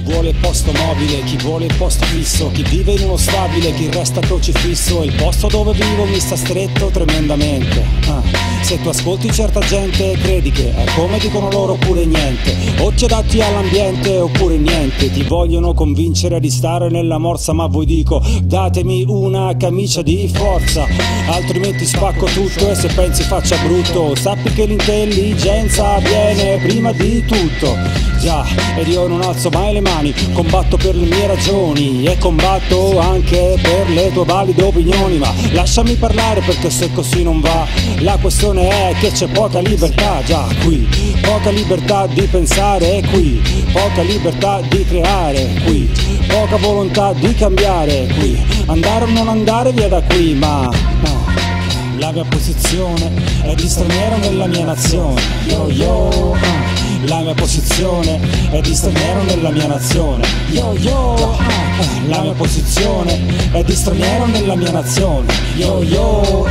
vuole il posto mobile, chi vuole il posto fisso, chi vive in uno stabile, chi resta crocifisso. Il posto dove vivo mi sta stretto tremendamente. Ah, se tu ascolti certa gente, credi che è come dicono loro oppure niente. O ci adatti all'ambiente oppure niente. Ti vogliono convincere a ristare nella morsa, ma voi dico datemi una camicia di forza, altrimenti spacco tutto e se pensi faccia brutto, sappi che l'intelligenza viene prima di tutto. Già, ed io non alzo mai le mani, combatto per le mie ragioni e combatto anche per le tue valide opinioni, ma lasciami parlare perché se così non va, la questione è che c'è poca libertà già qui, poca libertà di pensare qui, poca libertà di creare qui, poca volontà di cambiare qui, andare o non andare via da qui, ma no. La mia posizione è di straniero nella mia nazione, yo yo. ah. La mia posizione è di straniero nella mia nazione, yo yo. ah. La mia posizione è di straniero nella mia nazione, yo yo.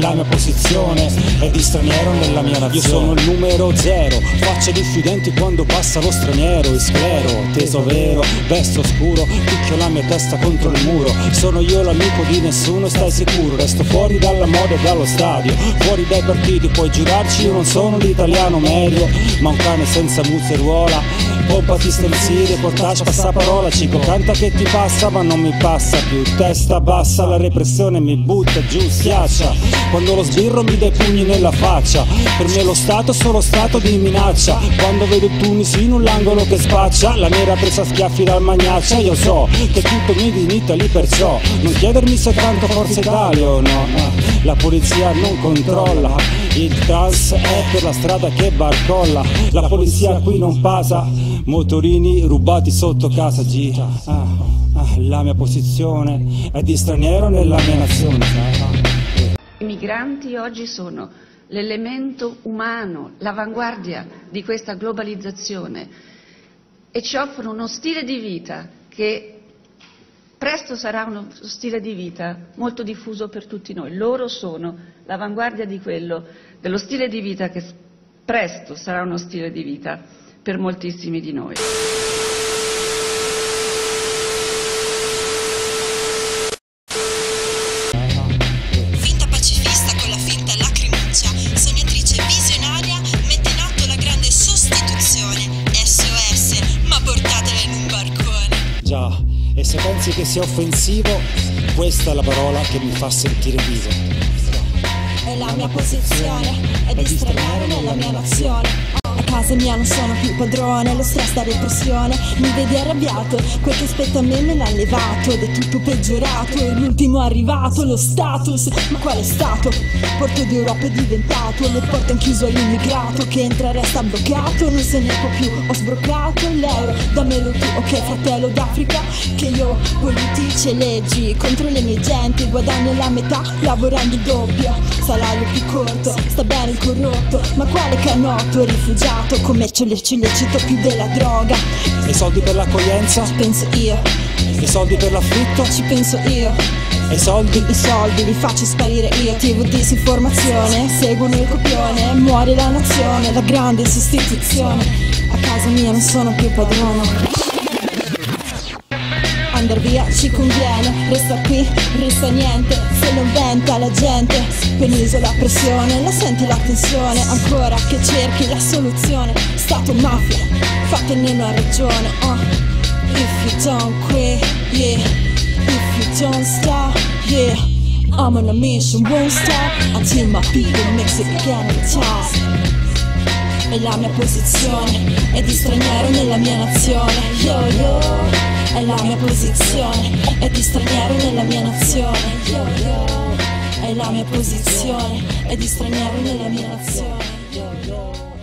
La mia posizione è di straniero nella mia nazione. Io sono il numero zero, faccia diffidenti quando passa lo straniero, e sclero, teso vero, vesto scuro, picchio la mia testa contro il muro. Sono io l'amico di nessuno, stai sicuro, resto fuori dalla moda e dallo stadio, fuori dai partiti, puoi girarci, io non sono l'italiano medio, ma un cane senza museruola. Pompati stensile, portaci passaparola, cico. Canta che ti passa ma non mi passa più. Testa bassa, la repressione mi butta giù, schiaccia. Quando lo sbirro mi dai pugni nella faccia. Per me lo Stato è solo stato di minaccia. Quando vedo Tunisi in un angolo che spaccia La nera presa a schiaffi dal magnaccia. Io so che tutto mi dignita lì perciò Non chiedermi se canto Forza Italia o no. La polizia non controlla Il trans è per la strada che barcolla La polizia qui non passa Motorini rubati sotto casa G. Ah, ah, La mia posizione è di straniero nella mia nazione. I migranti oggi sono l'elemento umano, l'avanguardia di questa globalizzazione e ci offrono uno stile di vita che presto sarà uno stile di vita molto diffuso per tutti noi. Loro sono l'avanguardia di quello, dello stile di vita che presto sarà uno stile di vita per moltissimi di noi. Finta pacifista con la finta lacrimuccia, sognatrice visionaria, mette in atto la grande sostituzione. SOS, ma portatela in un barcone. Già, se pensi che sia offensivo, questa è la parola che mi fa sentire vivo. E la mia posizione è di straniero nella mia nazione. A casa mia non sono più padrone, lo stress da repressione. Mi vedi arrabbiato, quel che aspetta a me me l'ha levato Ed è tutto peggiorato, è l'ultimo arrivato, lo status Ma quale stato? Porto d'Europa è diventato, le porte han chiuso all'immigrato Che entra e resta bloccato, non se ne può più Ho sbroccato l'euro, dammelo tu, ok fratello d'Africa Che io politici e leggi contro le mie genti Guadagno la metà lavorando il doppio, salario più corto Sta bene il corrotto, ma quale canotto? È rifugiato Commercio illecito più della droga. E i soldi per l'accoglienza? Ci penso io, E i soldi per l'affitto? ci penso io. E i soldi? I soldi li faccio sparire io. TV disinformazione Seguono il copione Muore la nazione La grande sostituzione. A casa mia non sono più padrone Andar via ci conviene, resta qui, resta niente, se non venta la gente, penisola pressione, la senti la tensione, ancora che cerchi la soluzione, Stato mafia, fatene una ragione, uh. If you don't quit, yeah, if you don't stop, yeah, I'm on a mission, won't stop, until my people makes it again the top. E la mia posizione è di straniero nella mia nazione. Yo yo E la mia posizione è di straniero nella mia nazione. E la mia posizione è di straniero nella mia nazione